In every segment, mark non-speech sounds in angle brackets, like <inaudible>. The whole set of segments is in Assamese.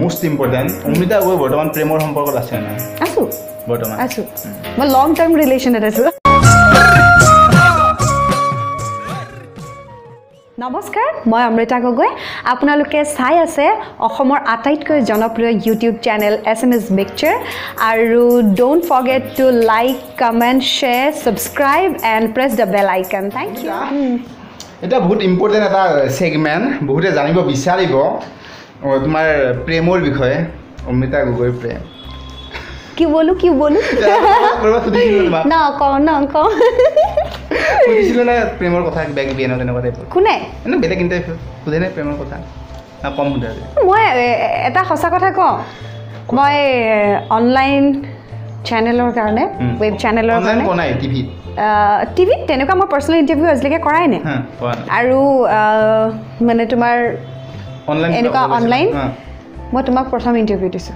মোষ্ট ইম্পৰ্টেণ্ট অমৃতা গগৈ বৰ্তমান প্ৰেমৰ সম্পৰ্কত আছে নাই আছোঁ। বৰ্তমান। আছোঁ। মই লং টাৰ্ম ৰিলেশ্যনত আছোঁ। নমস্কাৰ মই অমৃতা গগৈ। আপোনালোকে চাই আছে অসমৰ আটাইতকৈ জনপ্ৰিয় YouTube channel S M S picture আৰু don't forget to like comment share subscribe and press the bell icon thank you এটা বহুত ইম্পৰ্টেণ্ট এটা ছেগমেণ্ট বহুতে জানিব বিচাৰিব। অ, তোমাৰ প্ৰেমৰ বিষয়ে অমৃতা গগৈৰ প্ৰেম। কি বলো কি বলো? <laughs> ন কওঁ ন কওঁ। সুধিছিলোঁ নে প্ৰেমৰ কথা কিবা কিবি এনেকুৱা তেনেকুৱা টাইপৰ কোনে? এনে বেলেগ ইণ্টাৰভিউ সোধে নে প্ৰেমৰ কথা? না কম সোধে মই এটা সঁচা কথা কওঁ। মই অনলাইন চেনেলৰ কাৰণে। ৱেব চেনেলৰ কাৰণে টিভিত? টিভিত তেনেকুৱা মই পাৰ্চনেল ইণ্টাৰভিউ আজিলৈকে কৰাই নাই। আৰু মানে তোমাৰ এনেকুৱা? হা। মই তোমাক প্ৰথম ইণ্টাৰভিউ দিছোঁ।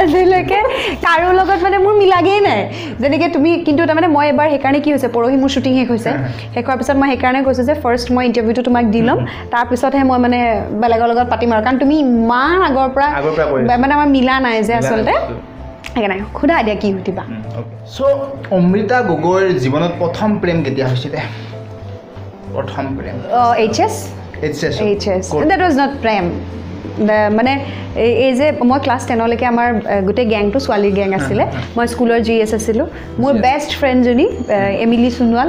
আজিলৈকে কাৰো লগত মানে মোৰ মিলাগেই নাই। যেনেকৈ তুমি কিন্তু তাৰমানে মই এবাৰ সেইকাৰণে কি হৈছে পৰহি মোৰ শ্বুটিং শেষ হৈছে। শেষ হোৱাৰ পিছত মই সেইকাৰণে কৈছোঁ যে ফাৰ্ষ্ট মই ইণ্টাৰভিউটো তোমাক দি ল'ম। তাৰপিছতহে মই মানে বেলেগৰ লগত পাতিম আৰু। কাৰণ তুমি ইমান আগৰ পৰা। মানে আমাৰ মিলা নাই যে আচলতে। সেইকাৰণে সোধা এতিয়া কি সুধিবা। চ' অমৃতা গগৈৰ জীৱনত প্ৰথম প্ৰেম কেতিয়া হৈছিলে? প্ৰথম প্ৰেম H S HS. And that was not prime. মানে এই যে মই ক্লাছ টেনলৈকে আমাৰ গোটেই গেংটো ছোৱালীৰ গেং আছিলে। মই স্কুলৰ জি এছ আছিলোঁ। মোৰ. বেষ্ট ফ্ৰেণ্ডজনী এমিলি সোণোৱাল.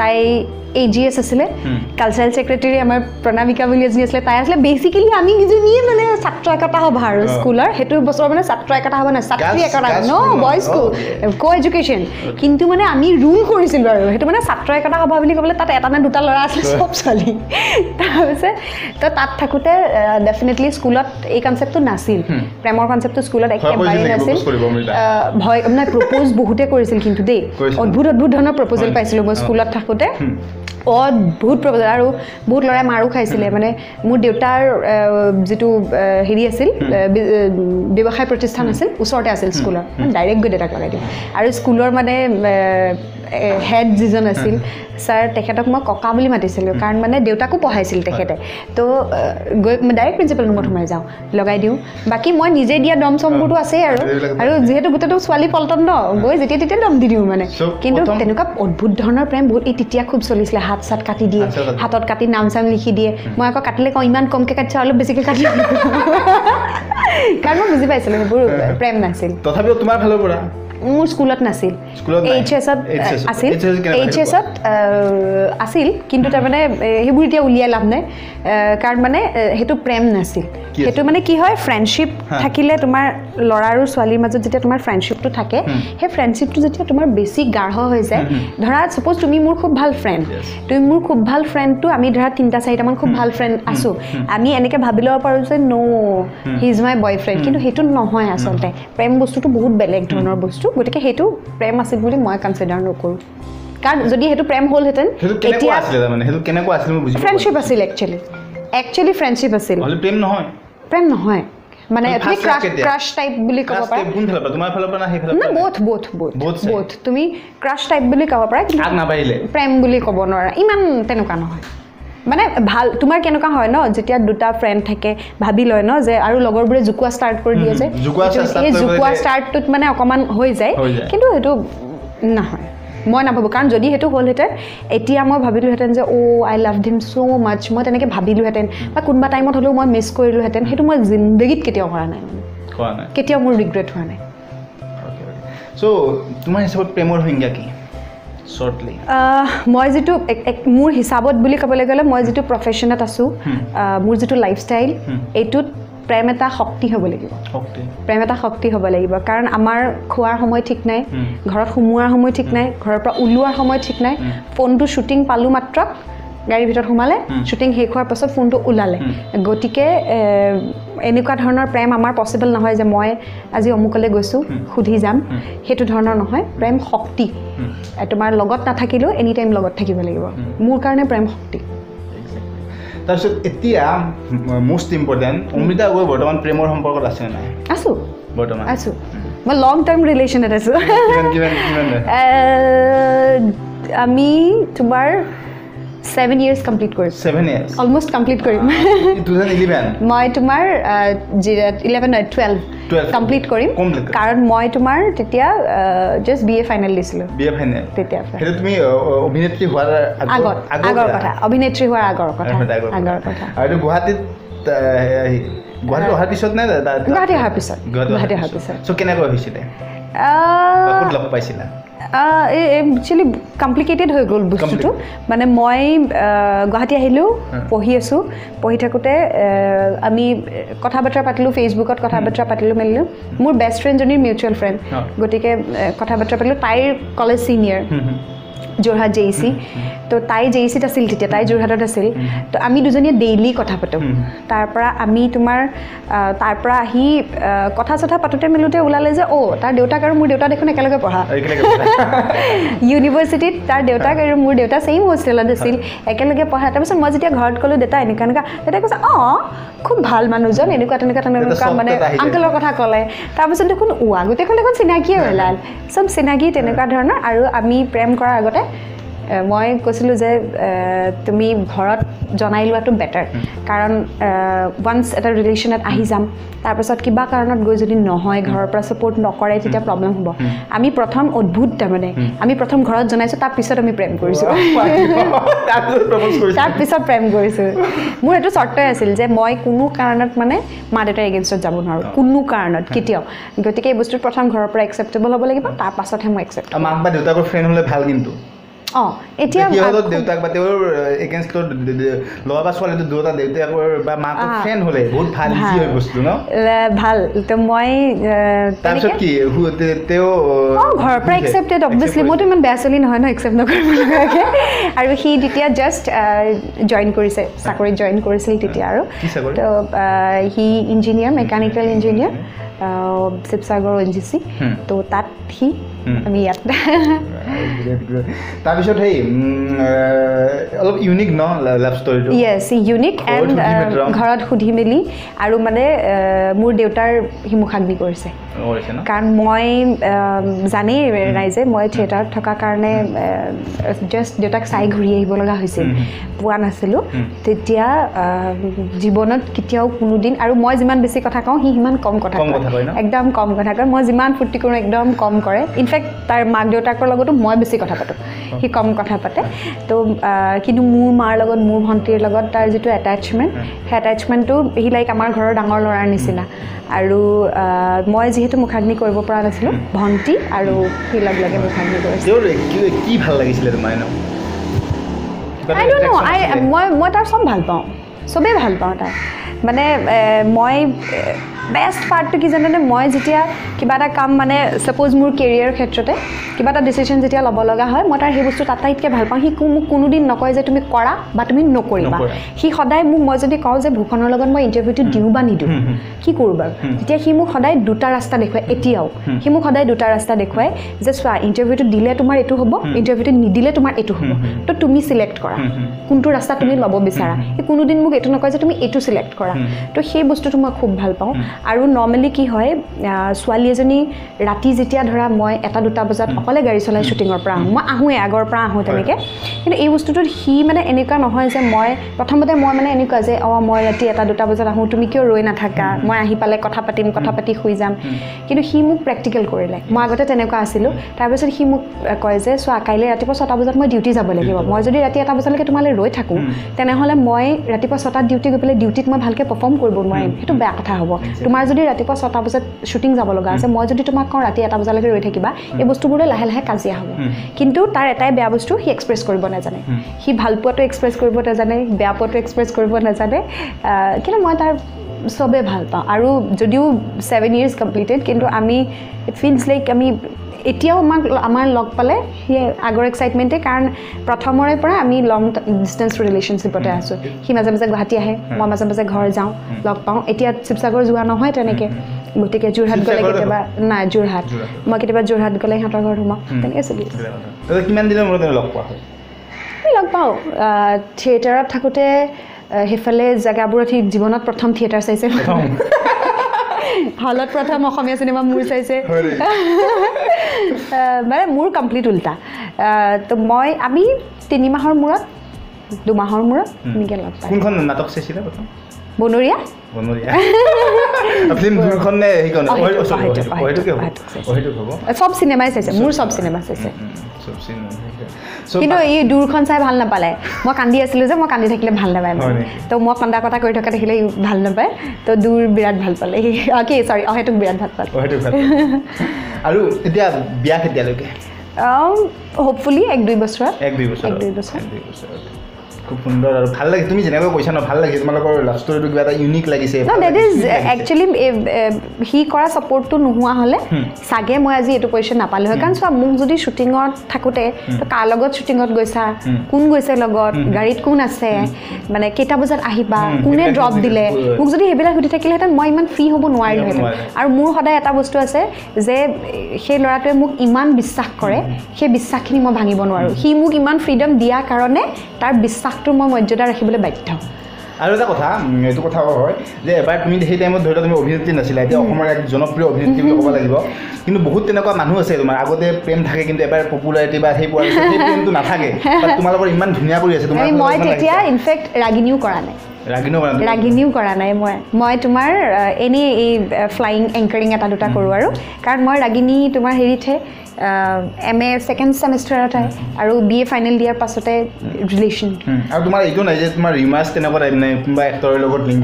তাই এ জি এছ আছিলে. কালচাৰেল ছেক্ৰেটেৰী আমাৰ প্ৰণামিকা বুলি এজনী আছিলে। তাই আছিলে বেচিকেলি আমি কেইজনীয়ে মানে ছাত্ৰ একতা সভা আৰু. স্কুলৰ। সেইটো বছৰ মানে ছাত্ৰ একতা সভা নহয় ছাত্ৰী একতা ন? বইজ স্কুল কো এডুকেশ্যন কিন্তু মানে আমি ৰুল কৰিছিলোঁ আৰু। সেইটো মানে ছাত্ৰ একতা সভা বুলি ক'বলৈ তাত এটা নে দুটা ল'ৰা আছিলে চব ছোৱালী। তাৰপিছত তো তাত থাকোঁতে ডেফিনেটলি স্কুলত এই কনচেপ্টটো নাছিল. প্ৰেমৰ কনচেপ্টটো স্কুলত একেবাৰে নাছিল। ভয় মানে প্ৰপ'জ বহুতে কৰিছিল কিন্তু দেই? অদ্ভুত অদ্ভুত ধৰণৰ প্ৰপ'জেল। পাইছিলোঁ মই। স্কুলত থাকোঁতে. অদ্ভুত প্ৰপ'জেল আৰু বহুত ল'ৰাই মাৰো খাইছিলে। মানে মোৰ দেউতাৰ যিটো হেৰি আছিল ব্যৱসায় প্ৰতিষ্ঠান আছিল ওচৰতে আছিল স্কুলৰ। ডাইৰেক্ট গৈ দেউতাক লগাই দিওঁ আৰু স্কুলৰ মানে হেড যিজন আছিল ছাৰ তেখেতক মই ককা বুলি মাতিছিলোঁ কাৰণ মানে দেউতাকো পঢ়াইছিল তেখেতে। তো গৈ ডাইৰেক্ট প্ৰিন্সিপাল ৰুমত সোমাই যাওঁ লগাই দিওঁ। বাকী মই নিজে দিয়া দম চমবোৰতো আছেই আৰু। আৰু যিহেতু গোটেইটো ছোৱালী পল্টন ন গৈ যেতিয়া তেতিয়া দম দি দিওঁ মানে। কিন্তু তেনেকুৱা অদ্ভুত ধৰণৰ প্ৰেম বহুত এই তেতিয়া খুব চলিছিলে হাত চাত কাটি দিয়ে হাতত কাটি নাম চাম লিখি দিয়ে। মই আকৌ কাটিলে কওঁ ইমান কমকৈ কাটিছে অলপ বেছিকৈ কাটি। <laughs> কাৰণ মই বুজি পাইছিলোঁ সেইবোৰ প্ৰেম নাছিল। তথাপিও তোমাৰ ফালৰ পৰা মোৰ স্কুলত নাছিল? এইচ এছত আছিল। এইচ এছত আছিল কিন্তু তাৰমানে সেইবোৰ এতিয়া উলিয়াই লাভ নাই। কাৰণ মানে সেইটো প্ৰেম নাছিল? সেইটো মানে কি হয় ফ্ৰেণ্ডশ্বিপ। থাকিলে তোমাৰ ল'ৰা আৰু ছোৱালীৰ মাজত যেতিয়া তোমাৰ ফ্ৰেণ্ডশ্বিপটো থাকে। সেই ফ্ৰেণ্ডশ্বিপটো যেতিয়া তোমাৰ বেছি গাঢ় হৈ যায় ধৰা ছাপ'জ তুমি মোৰ খুব ভাল ফ্ৰেণ্ড. তুমি মোৰ খুব ভাল ফ্ৰেণ্ডটো আমি ধৰা তিনিটা চাৰিটামান খুব ভাল ফ্ৰেণ্ড আছোঁ। আমি এনেকৈ ভাবি ল'ব পাৰোঁ যে ন' he is my boy friend কিন্তু সেইটো নহয় আচলতে। প্ৰেম বস্তুটো বহুত বেলেগ ধৰণৰ বস্তু। গতিকে সেইটো প্ৰেম আছিল বুলি মই কনচিডাৰ নকৰোঁ। কাৰণ যদি সেইটো প্ৰেম হ'লহেঁতেন ফ্ৰেণ্ডশ্বিপ আছিল একচুৱেলি একচুৱেলি ফ্ৰেণ্ডশ্বিপ আছিল প্ৰেম নহয়। প্ৰেম নহয়। মানে তুমি? ক্ৰাছ টাইপ বুলি ক'ব পাৰা। না both both both Both side. Both তুমি ক্ৰাছ টাইপ বুলি ক'ব পাৰা প্ৰেম বুলি ক'ব নোৱাৰা। ইমান তেনেকুৱা নহয়। মানে ভাল তোমাৰ কেনেকুৱা হয় ন যেতিয়া দুটা ফ্ৰেণ্ড থাকে ভাবি লয় ন যে আৰু লগৰবোৰে জোকোৱা ষ্টাৰ্ট কৰি দিয়ে যে হুম, জোকোৱা। ষ্টাৰ্টটোত মানে অকণমান হৈ যায়। কিন্তু সেইটো নহয় মই নাভাবোঁ। কাৰণ যদি সেইটো হ'লহেঁতেন এতিয়া মই ভাবিলোহেঁতেন যে অ' আই লাভ হিম ছ' মাছ মই তেনেকৈ ভাবিলোহেঁতেন বা কোনোবা টাইমত হ'লেও মই মিছ কৰিলোহেঁতেন সেইটো মই জিন্দগীত কেতিয়াও কৰা নাই। মানে কোৱা নাই। কেতিয়াও মোৰ ৰিগ্ৰেট হোৱা নাই। চ' তোমাৰ হিচাপত প্ৰেমৰ সংজ্ঞা কি? শ্বৰ্টলি মই যিটো মোৰ হিচাপত বুলি ক'বলৈ গ'লে মই যিটো প্ৰফেশ্যনত আছোঁ মোৰ যিটো লাইফষ্টাইল। এইটোত প্ৰেম এটা শক্তি হ'ব লাগিব প্ৰেম এটা শক্তি হ'ব লাগিব কাৰণ আমাৰ খোৱাৰ সময় ঠিক নাই। ঘৰত সোমোৱাৰ সময় ঠিক নাই ঘৰৰ পৰা ওলোৱাৰ সময় ঠিক নাই। ফোনটো শ্বুটিং পালোঁ মাত্ৰ গাড়ীৰ ভিতৰত সোমালে। শ্বুটিং শেষ হোৱাৰ পাছত ফোনটো ওলালে। গতিকে এনেকুৱা ধৰণৰ প্ৰেম আমাৰ পচিবল নহয় যে মই আজি অমুকলৈ গৈছোঁ। সুধি যাম। সেইটো ধৰণৰ নহয়। প্ৰেম শক্তি। তোমাৰ লগত নাথাকিলেও এনি টাইম লগত থাকিব লাগিব। মোৰ কাৰণে প্ৰেম শক্তি। তাৰপিছত এতিয়া মষ্ট ইম্পৰ্টেণ্ট অমৃতা গগৈ বৰ্তমান প্ৰেমৰ সম্পৰ্কত আছে নাই? আছোঁ। বৰ্তমান। আছোঁ। মই লং টাৰ্ম ৰিলেশ্যনত আছোঁ। আমি তোমাৰ ছেভেন ইয়েৰ্ছ কমপ্লিট কৰিম ছেভেন ইয়াৰ্ছ অলমষ্ট কমপ্লিট কৰিম মই তোমাৰ ইলেভেন নহয় টুৱেলভ 12 কমপ্লিট কৰিম। কাৰণ মই তোমাৰ তেতিয়া জাষ্ট বি এ ফাইনেল দিছিলোঁ বি এ ফাইনেল তেতিয়া তুমি অভিনেত্ৰী হোৱাৰ আগত আগৰ কথা অভিনেত্ৰী হোৱাৰ আগৰ কথা আগৰ কথা আৰু গুৱাহাটীত গুৱাহাটী অহাৰ পিছত নে গুৱাহাটী অহাৰ পিছত গুৱাহাটী অহাৰ পিছত চ' কেনেকৈ হৈছিলে লগ পাইছিলা একচুৱেলি কমপ্লিকেটেড হৈ গ'ল বস্তুটো। মানে মই গুৱাহাটী আহিলোঁ। পঢ়ি আছোঁ। পঢ়ি থাকোঁতে আমি কথা বতৰা পাতিলোঁ ফেচবুকত কথা বতৰা পাতিলোঁ মেলিলোঁ। মোৰ বেষ্ট ফ্ৰেণ্ডজনীৰ মিউচুৱেল ফ্ৰেণ্ড। গতিকে কথা বতৰা পাতিলোঁ তাইৰ college senior. Jorhat J E C তো তাই জে ই চিত আছিল তেতিয়া তাই যোৰহাটত আছিল। তো আমি দুজনীয়ে ডেইলি কথা পাতোঁ। হুম। তাৰ পৰা আমি তোমাৰ আহ, তাৰ পৰা আহি কথা চথা পাতোঁতে মেলোঁতে ওলালে যে অ' তাৰ দেউতাক আৰু মোৰ দেউতা দেখোন একেলগে পঢ়া। ইউনিভাৰ্চিটিত <laughs> তাৰ দেউতাক আৰু মোৰ দেউতা ছেইম হোষ্টেলত আছিল। একেলগে পঢ়া। তাৰপিছত মই যেতিয়া ঘৰত ক'লোঁ দেউতা এনেকুৱা এনেকুৱা দেউতাই কৈছে অঁ খুব ভাল মানুহজন এনেকুৱা তেনেকুৱা তেনেকুৱা মানে। আংকলৰ কথা ক'লে। তাৰপিছত দেখোন ওৱা গোটেইখন দেখোন চিনাকিয়ে ওলাল। চব চিনাকি তেনেকুৱা ধৰণৰ আৰু আমি প্ৰেম কৰাৰ আগতে মই কৈছিলোঁ যে তুমি ঘৰত জনাই লোৱাটো বেটাৰ কাৰণ ওৱান্স এটা ৰিলেশ্যনত আহি যাম তাৰপাছত কিবা কাৰণত গৈ যদি নহয় ঘৰৰ পৰা ছাপৰ্ট নকৰে তেতিয়া প্ৰব্লেম হ'ব। আমি প্ৰথম অদ্ভুত তাৰমানে। আমি প্ৰথম ঘৰত জনাইছোঁ তাৰপিছত আমি প্ৰেম কৰিছোঁ। তাৰপিছত প্ৰেম কৰিছোঁ। মোৰ এইটো চৰ্তই আছিল যে মই কোনো কাৰণত মানে মা দেউতাৰ এগেইনষ্টত যাব নোৱাৰোঁ। কোনো কাৰণত কেতিয়াও। গতিকে এই বস্তুটো প্ৰথম ঘৰৰ পৰা একচেপ্টেবল হ'ব লাগিব তাৰ পাছতহে মই একচেপ্ট মাক বা দেউতাকৰ ফ্ৰেণ্ড হ'লে ভাল কিন্তু। অঁ এতিয়া সিহঁতৰ দেউতাক বা তেওঁৰ এগেইনষ্টত ল'ৰা বা ছোৱালীটো দুয়োটা দেউতাকৰ বা মাকৰ আহ। ফ্ৰেণ্ড হ'লে বহুত ভাল ইজি ভাল। হয় বস্তু ন এ, ভাল তো মই এ, তাৰপিছত তেনেকে- কি হু- তে- তেওঁ অঁ ঘৰৰ পৰা বুজিছে? একচেপ্টেড Accept অবভিয়াছলি মইতো ইমান বেয়া চলি নহয় ন একচেপ্ট নকৰিব লগাকৈ আৰু সি তেতিয়া জাষ্ট জইন কৰিছে চাকৰিত জইন কৰিছিল তেতিয়া আৰু? তো সি engineer mechanical engineer Sivasagar N G C. তো তাত সি। আমি ইয়াত <laughs> তাৰপিছত সেই অলপ ইউনিক ন লাভ ষ্টৰিটো য়েছ ইউনিক এণ্ড? ঘৰত সুধি মেলি আৰু মানে মোৰ দেউতাৰ সি মুখাগ্নি কৰিছে কাৰণ মই জানেই ৰাইজে মই থিয়েটাৰত থকাৰ কাৰণে জাষ্ট দেউতাক চাই ঘূৰি আহিব লগা হৈছিল। পোৱা নাছিলোঁ। তেতিয়া জীৱনত কেতিয়াও কোনোদিন আৰু মই যিমান বেছি কথা কওঁ সি সিমান কম কথা কয়? একদম কম কথা কয় মই যিমান ফূৰ্তি কৰোঁ একদম কম কৰে ইনফেক্ট তাৰ মাক দেউতাকৰ লগতো মই বেছি কথা পাতোঁ। সি কম কথা পাতে। তো কিন্তু মোৰ মাৰ লগত মোৰ ভণ্টিৰ লগত তাৰ যিটো এটাচমেণ্ট সেই এটাচমেণ্টটো সি লাইক আমাৰ ঘৰৰ ডাঙৰ ল'ৰাৰ নিচিনা। আৰু মই যিহেতু মুখাগ্নি কৰিব পৰা নাছিলোঁ ভণ্টি আৰু সি লগ লাগে মুখাগ্নি কৰিছিল কি- ভাল লাগিছিলে তোমাৰ আই ডোণ্ট ন আই? মই মই তাৰ চব ভাল পাওঁ। চবেই ভাল পাওঁ তাৰ। মানে মই বেষ্ট পাৰ্টটো কি জানেনে? মই যেতিয়া কিবা এটা কাম মানে ছাপ'জ মোৰ কেৰিয়াৰৰ ক্ষেত্ৰতে কিবা এটা ডিচিশ্যন যেতিয়া ল'ব লগা হয় মই তাৰ সেই বস্তুত আটাইতকৈ ভাল পাওঁ। সি মোক কোনোদিন নকয় যে তুমি কৰা বা তুমি নকৰিবা। নকৰা। সি সদায় মোক মই যদি কওঁ যে ভূষণৰ লগত মই ইণ্টাৰভিউটো দিওঁ বা নিদিওঁ। কি কৰোঁ বাৰু? তেতিয়া সি মোক সদায় দুটা ৰাস্তা দেখুৱায় এতিয়াও। সি মোক সদায় দুটা ৰাস্তা দেখুৱায় যে চোৱা ইণ্টাৰভিউটো দিলে তোমাৰ এইটো হ'ব ইণ্টাৰভিউটো নিদিলে তোমাৰ এইটো হ'ব। তো তুমি চিলেক্ট কৰা। কোনটো ৰাস্তা তুমি ল'ব বিচাৰা? সি কোনোদিন মোক এইটো নকয় যে তুমি এইটো চিলেক্ট কৰা। তো সেই বস্তুটো মই খুব ভাল পাওঁ। আৰু নৰ্মেলি কি হয় ছোৱালী এজনী ৰাতি যেতিয়া ধৰা মই এটা দুটা বজাত অকলে গাড়ী চলাই শ্বুটিঙৰ পৰা আহোঁ মই আহোঁৱে আগৰ পৰা আহোঁ তেনেকৈ। কিন্তু এই বস্তুটোত সি মানে এনেকুৱা নহয় যে মই প্ৰথমতে মই মানে এনেকুৱা যে অঁ মই ৰাতি এটা দুটা বজাত আহোঁ তুমি কিয় ৰৈ নাথাকা? মই আহি পালে কথা পাতিম কথা পাতি শুই যাম। কিন্তু সি মোক প্ৰেক্টিকেল কৰিলে। মই আগতে তেনেকুৱা আছিলোঁ। তাৰপিছত সি মোক কয় যে চোৱা কাইলৈ ৰাতিপুৱা ছটা বজাত মই ডিউটি যাব লাগিব। মই যদি ৰাতি এটা বজালৈকে তোমালৈ ৰৈ থাকোঁ তেনেহ'লে মই ৰাতিপুৱা ছটাত ডিউটি গৈ পেলাই ডিউটিত মই ভালকৈ পাৰফৰ্ম কৰিব নোৱাৰিম। সেইটো বেয়া কথা হ'ব। তোমাৰ যদি ৰাতিপুৱা ছটা বজাত শ্বুটিং যাব লগা আছে মই যদি তোমাক কওঁ ৰাতি এটা বজালৈকে ৰৈ থাকিবা এই বস্তুবোৰলৈ লাহে লাহে কাজিয়া হ'ব। কিন্তু তাৰ এটাই বেয়া বস্তু সি এক্সপ্ৰেছ কৰিব নাজানে। সি ভাল পোৱাটো এক্সপ্ৰেছ কৰিব নাজানে বেয়া পোৱাটো এক্সপ্ৰেছ কৰিব নাজানে। কিন্তু মই তাৰ চবেই ভাল পাওঁ। আৰু যদিও ছেভেন ইয়েৰ্ছ কমপ্লিটেড কিন্তু আমি ইট ফিলছ লাইক আমি এতিয়াও আমাক আমাৰ লগ পালে সি আগৰ এক্সাইটমেণ্টে কাৰণ প্ৰথমৰে পৰা আমি লং ডিষ্টেঞ্চ ৰিলেশ্যনশ্বিপতে আছোঁ। সি মাজে মাজে গুৱাহাটী আহে মই মাজে মাজে ঘৰ যাওঁ লগ পাওঁ। এতিয়া শিৱসাগৰ যোৱা নহয় তেনেকৈ। গতিকে যোৰহাট গ'লে কেতিয়াবা নাই যোৰহাট। মই কেতিয়াবা যোৰহাট গ'লে সিহঁতৰ ঘৰত সোমাওঁ। তেনেকৈ চলি আছে। কিমান দিনৰ মূৰত লগ পোৱা হয়? লগ পাওঁ। থিয়েটাৰত থাকোঁতে সেইফালে জেগাবোৰত সি জীৱনত প্ৰথম থিয়েটাৰ চাইছে। হলত প্ৰথম অসমীয়া চিনেমা মোৰ চাইছে। মানে মোৰ কমপ্লিট উল্টা। তো মই আমি তিনি মাহৰ মূৰত দুমাহৰ মূৰত এনেকৈ লগ পায় কোনখন নাটক চাইছিলে প্ৰথম? বনৰীয়া? বনৰীয়া। ফিল্ম চব চিনেমাই চাইছে মোৰ চব চিনেমা চাইছে। কিন্তু এই দূৰখন চাই ভাল নাপালে। মই কান্দি আছিলোঁ যে মই কান্দি থাকিলে ভাল নাপায় মানে? তো মই কন্দা কটা কৰি থকা দেখিলে ই ভাল নাপায়। তো দূৰ বিৰাট ভাল পালে। সি কি চৰি অ সেইটোক বিৰাট ভাল পালে। আৰু এতিয়া বিয়া কেতিয়ালৈকে? হোপফুলি এক দুই বছৰত। এক দুই বছৰ এক দুই বছৰ এক দুই বছৰত। খুব সুন্দৰ আৰু ভাল লাগিছে তুমি যেনেকৈ কৈছা ন ভাল লাগিছে তোমালোকৰ লাভ ষ্টৰিটো কিবা এটা ইউনিক লাগিছে লাগিছে, ইজ। একচুৱেলি সি কৰা ছাপৰ্টটো নোহোৱা হ'লে চাগে মই আজি এইটো পজিশ্যন নাপালোঁ হয়। কাৰণ চোৱা মোক যদি শ্বুটিঙত থাকোঁতে কাৰ লগত শ্বুটিঙত গৈছা? কোন গৈছে লগত? গাড়ীত কোন আছে? মানে কেইটা বজাত আহিবা? কোনে ড্ৰপ দিলে? মোক যদি সেইবিলাক সুধি থাকিলেহেঁতেন মই ইমান ফ্ৰী হ'ব নোৱাৰিলোহেঁতেন নোৱাৰে। আৰু মোৰ সদায় এটা বস্তু আছে যে সেই ল'ৰাটোৱে মোক ইমান বিশ্বাস কৰে সেই বিশ্বাসখিনি মই ভাঙিব নোৱাৰোঁ। সি মোক ইমান ফ্ৰীডম দিয়াৰ কাৰণে তাৰ বিশ্বাসটো মই মৰ্যাদা ৰাখিবলৈ বাধ্য। আৰু এটা কথা এইটো কথা হয় যে এবাৰ তুমি সেই টাইমত ধৰি লোৱা তুমি অভিনেত্ৰী নাছিলা এতিয়া অসমৰ এক জনপ্ৰিয় অভিনেত্ৰী বুলি ক'ব লাগিব। কিন্তু বহুত তেনেকুৱা মানুহ আছে তোমাৰ আগতে প্ৰেম থাকে কিন্তু এবাৰ পপুলাৰিটি বা সেই পোৱাৰ পিছত সেই প্ৰেমটো নাথাকে। <laughs> তোমালোকৰ ইমান ধুনীয়া কৰি আছে তোমাৰ মই তেতিয়া ইনফেক্ট ৰাগিনীও কৰা নাই। ৰাগিনীও কৰা নাই? মই। মই তোমাৰ এনেই এই ফ্লাইং এংকাৰিং এটা দুটা কৰোঁ আৰু। কাৰণ মই ৰাগিনী তোমাৰ হেৰিতহে এম এ ছেকেণ্ড ছেমিষ্টাৰতহে আৰু বি এ ফাইনেল দিয়াৰ পাছতে ৰিলেশ্যন আৰু তোমাৰ এইটো নাই যে তোমাৰ ৰিমাৰ্চ তেনেকুৱা টাইপ নাই কোনোবা এক্টৰৰ লগত লিংক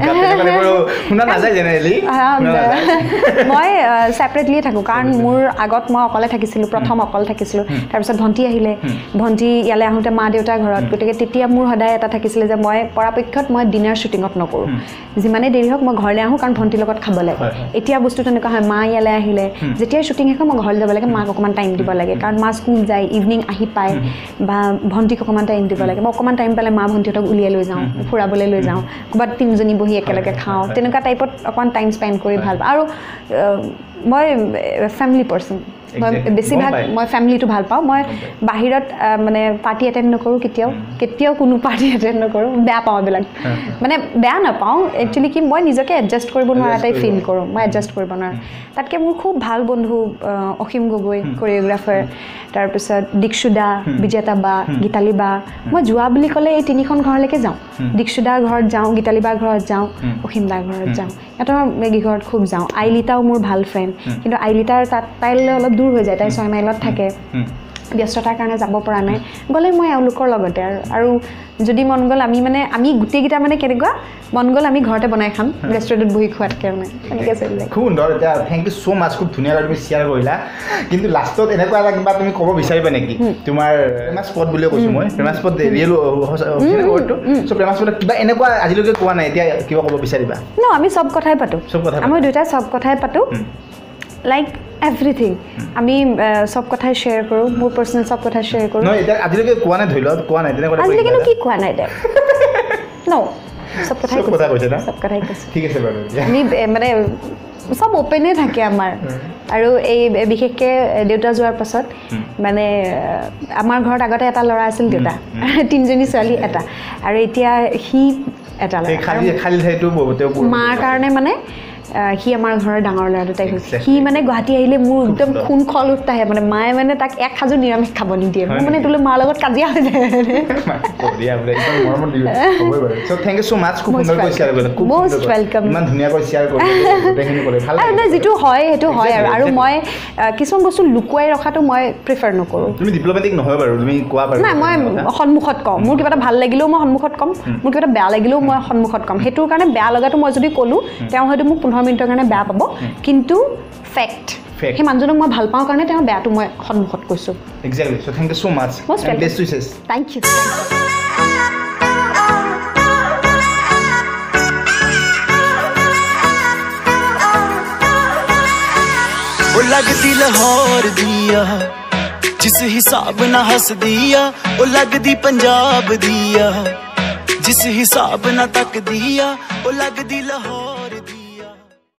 শুনা নাযায় জেনেৰেলি মই ছেপাৰেটলিয়ে থাকোঁ কাৰণ মোৰ আগত মই অকলে থাকিছিলোঁ প্ৰথম অকলে থাকিছিলোঁ। তাৰপিছত ভণ্টি আহিলে। ভণ্টি ইয়ালৈ আহোঁতে মা দেউতাৰ ঘৰত গতিকে তেতিয়া মোৰ সদায় এটা থাকিছিলে যে মই পৰাপক্ষত মই ডিনাৰ শ্বুটিঙত নকৰোঁ। যিমানেই দেৰি হওক মই ঘৰলৈ আহোঁ কাৰণ ভণ্টিৰ লগত খাব লাগে। এতিয়া বস্তু তেনেকুৱা হয় মা ইয়ালৈ আহিলে যেতিয়াই শ্বুটিং শেষ হয় মই ঘৰলৈ যাব লাগে মাক অকণমান টাইম দিব লাগে। কাৰণ মা স্কুল যায় ইভিনিং আহি পায় বা ভণ্টিক অকণমান টাইম দিব লাগে। মই অকণমান টাইম পালে মা ভণ্টিহঁতক উলিয়াই লৈ যাওঁ ফুৰাবলৈ লৈ যাওঁ ক'ৰবাত তিনিজনী বহি একেলগে খাওঁ। তেনেকুৱা টাইপত অকণমান টাইম স্পেণ্ড কৰি ভাল পাওঁ। আৰু মই ফেমিলি পাৰ্চন মই. বেছিভাগ। মই ফেমিলিটো ভাল পাওঁ। মই বাহিৰত মানে পাৰ্টি এটেণ্ড নকৰোঁ কেতিয়াও। কেতিয়াও কোনো পাৰ্টি এটেণ্ড নকৰোঁ। বেয়া পাওঁ এইবিলাক। মানে বেয়া নাপাওঁ। একচুৱেলি কি মই নিজকে এডজাষ্ট কৰিব নোৱাৰা কৰিব ফিল কৰোঁ। মই এডজাষ্ট কৰিব নোৱাৰোঁ। তাতকৈ মোৰ খুব ভাল বন্ধু অসীম গগৈ কৰিঅ'গ্ৰাফাৰ তাৰপিছত দীক্ষুদা বিজেতা বা গীতালী বা। মই যোৱা বুলি ক'লে এই তিনিখন ঘৰলৈকে যাওঁ। দীক্ষুদাৰ ঘৰত যাওঁ গীতালী বাৰ ঘৰত যাওঁ অসীম দাৰ ঘৰত যাওঁ। সিহঁতৰ মেগী ঘৰত খুব যাওঁ। আইলিতাও মোৰ ভাল ফ্ৰেণ্ড কিন্তু আইলিতাৰ তাত তাইলৈ অলপ দূৰ হৈ যায় তাই ছয় মাইলত থাকে। ব্যস্ততাৰ কাৰণে যাব পৰা নাই। গ'লে মই এওঁলোকৰ লগতে আৰু আৰু যদি মন গ'ল আমি মানে আমি গোটেইকেইটা মানে কেনেকুৱা মন গ'ল আমি ঘৰতে বনাই খাম ৰেষ্টুৰেণ্টত বহি খোৱাতকৈ মানে এনেকৈ চলি যায় খুব সুন্দৰ এতিয়া থেংক ইউ চ' মাছ খুব ধুনীয়াকৈ তুমি শ্বেয়াৰ কৰিলা। কিন্তু লাষ্টত এনেকুৱা এটা কিবা তুমি ক'ব বিচাৰিবা নেকি? তোমাৰ প্ৰেমা স্পট বুলিয়ে কৈছোঁ মই। প্ৰেমা স্পট ৰিয়েল চ' প্ৰেমা স্পটত কিবা এনেকুৱা আজিলৈকে কোৱা নাই এতিয়া কিবা ক'ব বিচাৰিবা? ন আমি চব কথাই পাতোঁ। চব কথা আমি দুয়োটাই চব কথাই পাতোঁ। লাইক এভৰিথিং আমি চব কথাই শ্বেয়াৰ কৰোঁ মোৰ পাৰ্চনেল চব কথা শ্বেয়াৰ কৰোঁ। আজিলৈকে কোৱা নাই ধৰি লোৱা কোৱা নাই তেনেকুৱা আজিলৈকেনো কি কোৱা নাই দে ন <laughs> চব কথাই চব কথাই কৈছোঁ। ঠিক আছে বাৰু আমি মানে চব অ'পেনে থাকে আমাৰ। আৰু এই বিশেষকৈ দেউতা যোৱাৰ পাছত মানে আমাৰ ঘৰত আগতে এটা ল'ৰা আছিল দেউতা। তিনিজনী ছোৱালী এটা। আৰু এতিয়া সি এটা ল'ৰা। মাৰ। কাৰণে মানে সি আমাৰ ঘৰৰ ডাঙৰ ল'ৰা দুটাই হৈছে. সি মানে গুৱাহাটী আহিলে মোৰ একদম। খুন খল উঠাহে মানে মায়ে মানে তাক এক সাজু নিৰামিষ খাব নিদিয়ে। মোৰ মানে? তোলে মাৰ লগত কাজিয়া হৈ যায় যিটো হয় সেইটো হয় আৰু আৰু মই কিছুমান বস্তু লুকুৱাই ৰখাটো মই প্ৰিফাৰ নকৰোঁ। নাই মই সন্মুখত কওঁ মোৰ কিবা এটা ভাল লাগিলেও মই সন্মুখত ক'ম মোৰ কিবা এটা বেয়া লাগিলেও মই সন্মুখত ক'ম। সেইটোৰ কাৰণে বেয়া লগাটো মই যদি ক'লোঁ তেওঁ হয়তো মোক পোন্ধৰ পোন্ধৰ মিনিটৰ কাৰণে বেয়া পাব কিন্তু ফেক্ট সেই মানুহজনক মই ভাল পাওঁ কাৰণে তেওঁৰ বেয়াটো মই সন্মুখত কৈছোঁ exactly so' thank you so' much thank you लगती लाहौर दिया जिस हिसाब ना हंस दिया ओ लगदी पंजाब दिया जिस हिसाब ना तक दिया ओ लगदी लाहौर